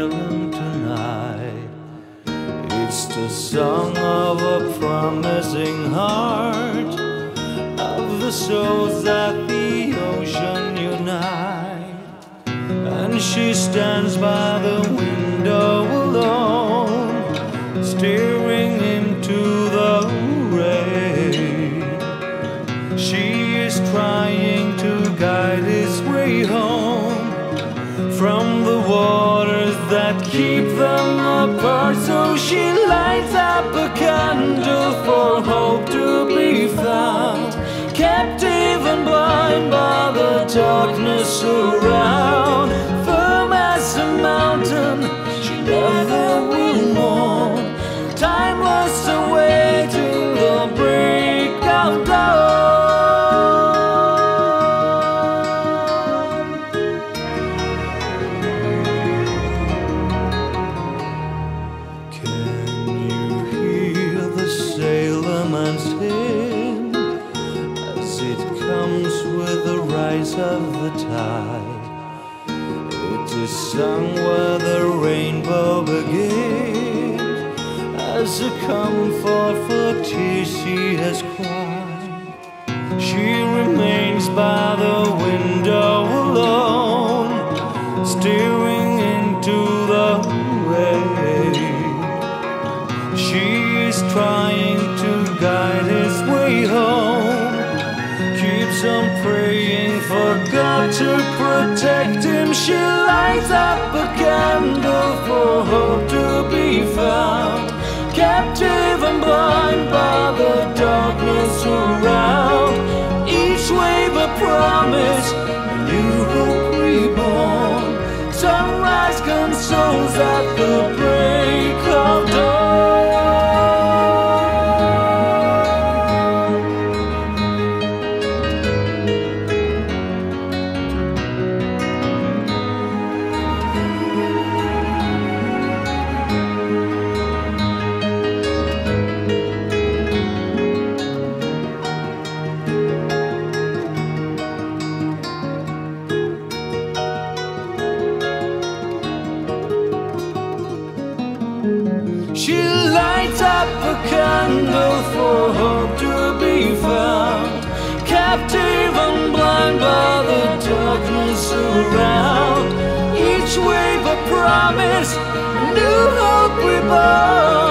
Ireland tonight. It's the song of a promising heart, of the souls that the ocean unite. And she stands by the window alone, staring. Keep them apart So she lights up a candle for hope to be found. Captive and blind by the darkness around tide? It is where the rainbow begins as a comfort for tears she has cried. She remains by the to protect him. She lights up a candle for hope to be found. Captive and blind candle for hope to be found. Captive and blind by the darkness around. Each wave a promise, new hope reborn.